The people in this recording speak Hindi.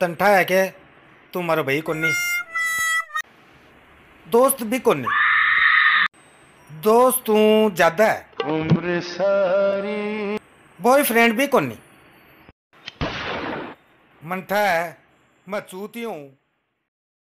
तंठा है के तू मारो भाई कोनी। दोस्त भी कोनी। दोस्त तू ज़्यादा है। उम्र सारी बॉयफ्रेंड भी कोनी। मंठा है मैं चूती हूँ।